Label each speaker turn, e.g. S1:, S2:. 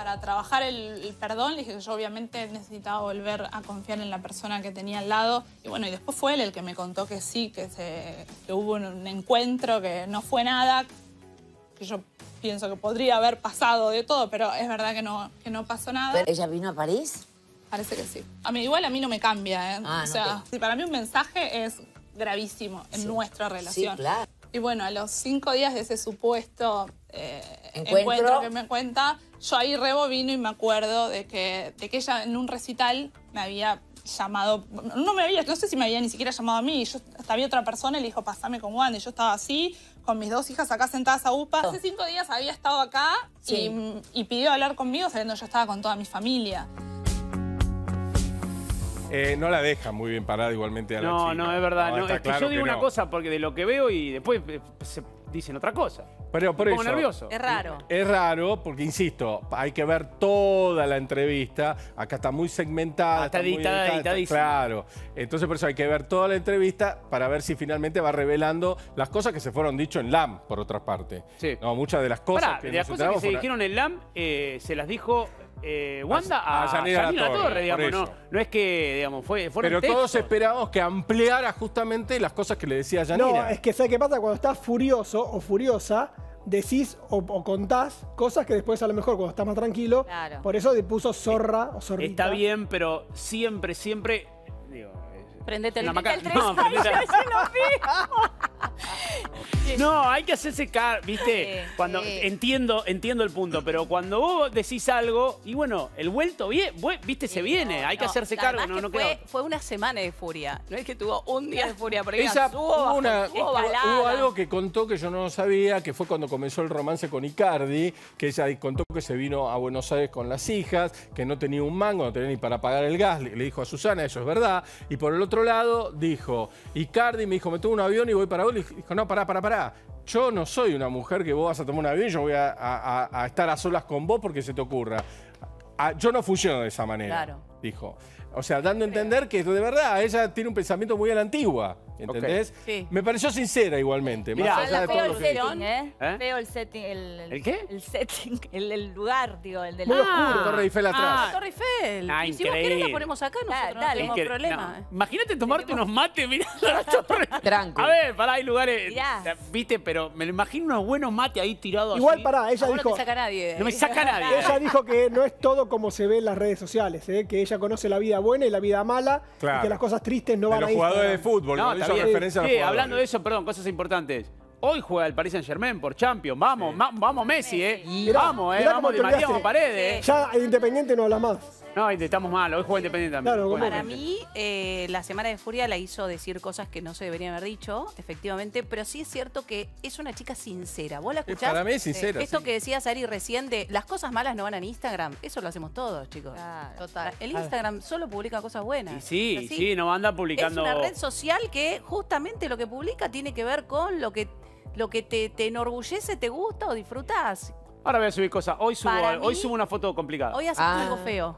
S1: para trabajar el, el perdón, le dije que yo obviamente necesitaba volver a confiar en la persona que tenía al lado. Y bueno, y después fue él el que me contó que sí, que, se, que hubo un, un encuentro, que no fue nada, que yo pienso que podría haber pasado de todo, pero es verdad que no, que no pasó nada.
S2: Pero ¿Ella vino a París?
S1: Parece que sí. A mí, igual a mí no me cambia, ¿eh?
S2: Ah,
S1: o
S2: no
S1: sea, si para mí un mensaje es gravísimo en nuestra relación.
S2: Sí, claro.
S1: Y bueno, a los cinco días de ese supuesto eh,
S2: Encuentro.
S1: encuentro. que me cuenta, yo ahí rebobino y me acuerdo de que, de que ella en un recital me había llamado, no me había, no sé si me había ni siquiera llamado a mí, yo hasta había otra persona y le dijo, pasame con Wanda, y yo estaba así, con mis dos hijas acá sentadas a UPA. Hace cinco días había estado acá
S2: Sí.
S1: y, y pidió hablar conmigo sabiendo que yo estaba con toda mi familia.
S3: Eh, no la deja muy bien parada igualmente a la
S4: No,
S3: chica.
S4: no, es verdad. no, es que
S3: claro
S4: yo digo una
S3: no.
S4: cosa porque de lo que veo y después eh, se dicen otra cosa.
S3: Pero por
S4: Me pongo
S3: eso,
S4: nervioso.
S5: Es raro.
S3: Es raro porque, insisto, hay que ver toda la entrevista. Acá está muy segmentada.
S4: Ah, está editada, editadísima.
S3: Claro. Entonces, por eso hay que ver toda la entrevista para ver si finalmente va revelando las cosas que se fueron dicho en LAM, por otra parte.
S4: Sí.
S3: No, muchas de las cosas
S4: Pará,
S3: que
S4: de las cosas que se
S3: fueron-
S4: dijeron en LAM, eh, se las dijo eh, Wanda
S3: A-
S4: a,
S3: Yanira
S4: Torre, digamos. No, no es que, digamos, fue,
S3: Pero todos esperábamos que ampliara justamente las cosas que le decía Yanira.
S6: No, es que ¿sabes qué pasa? Cuando estás furioso o furiosa, decís o, o contás cosas que después a lo mejor cuando estás más tranquilo.
S5: Claro.
S6: Por eso le puso zorra o zorrita.
S4: Está bien, pero siempre, siempre... Digo, es-
S5: Prendete el, el.
S4: No,
S5: Ay, yo.
S4: No, hay que hacerse car, ¿viste?
S5: Sí,
S4: cuando
S5: sí.
S4: entiendo, entiendo el punto, pero cuando vos decís algo y bueno, el vuelto bien, viste, se viene, hay que
S5: No,
S4: hacerse cargo, no,
S5: que
S4: no
S5: fue, una semana de furia. No es que tuvo un día de furia, porque
S3: Ella
S5: hubo,
S3: hubo, una-
S5: hubo
S3: hubo-
S5: balada.
S3: hubo algo que contó que yo no sabía, que fue cuando comenzó el romance con Icardi, que ella contó que se vino a Buenos Aires con las hijas, que no tenía un mango, no tenía ni para pagar el gas, le, le dijo a Susana, eso es verdad. Y por el otro lado dijo, Icardi me dijo, me tomo un avión y voy para vos. Le dijo, no, pará, pará, pará. Yo no soy una mujer que vos vas a tomar un avión y yo voy a, a- a- a estar a solas con vos porque se te ocurra. Ah, yo no funciono de esa manera,
S5: Claro.
S3: dijo. O sea, dando a entender que de verdad ella tiene un pensamiento muy a la antigua, ¿entendés?
S5: Sí.
S3: Me pareció sincera igualmente,
S4: Mirá.
S3: más allá de
S7: Feo
S3: todo
S7: el
S3: lo que dijo.
S7: setting, ¿eh?
S4: ¿Eh?
S7: Feo el setting. El,
S4: ¿El qué?
S7: El setting, el, el lugar, digo, el del...
S6: Muy oscuro.
S3: La Torre Eiffel atrás.
S4: Ah,
S5: Torre Eiffel.
S4: Ah,
S5: y si vos querés la ponemos acá, nosotros
S7: Dale,
S5: no tenemos problema.
S4: no. Imagínate tomarte unos mates mirando la torre.
S2: Tranqui.
S4: A ver, pará, hay lugares.
S7: Mirá.
S4: Viste, pero me lo imagino unos buenos mates ahí tirados
S6: Igual
S4: así.
S6: pará, ella
S5: A vos no
S6: dijo.
S5: te saca nadie.
S4: No me saca nadie.
S6: Ella dijo que no es todo como se ve en las redes sociales, ¿eh? que ella conoce la vida buena y la vida mala,
S3: Claro.
S6: y que las cosas tristes no
S3: de
S6: van
S3: los
S6: a
S3: jugadores de fútbol,
S4: No, está bien.
S3: referencia a los
S4: Sí,
S3: jugadores.
S4: hablando de eso, perdón, cosas importantes. Hoy juega el Paris Saint Germain por Champions. Vamos, ma- vamos Messi, ¿eh?
S6: Mirá,
S4: vamos, ¿eh?
S6: mirá
S4: Vamos Matías
S6: olvidaste.
S4: Paredes.
S6: Ya en Independiente no habla más.
S4: No, estamos mal. Hoy juega Independiente también.
S6: Claro.
S5: Para mí, eh, la Semana de Furia la hizo decir cosas que no se deberían haber dicho, efectivamente, pero sí es cierto que es una chica sincera. ¿Vos la escuchás?
S3: para mí es sincera,
S5: Esto
S3: sí.
S5: que decías, Ari, recién de las cosas malas no van en Instagram, eso lo hacemos todos, chicos.
S7: Claro.
S5: Total. El Instagram solo publica cosas buenas.
S4: Y sí,
S5: así.
S4: sí, no anda publicando.
S5: Es una red social que justamente lo que publica tiene que ver con lo que, lo que te, te enorgullece, te gusta o disfrutás.
S4: Ahora voy a subir cosas. Hoy subo,
S5: Para
S4: hoy
S5: mí-
S4: subo una foto complicada.
S5: Hoy haces
S2: Ah.
S5: algo feo.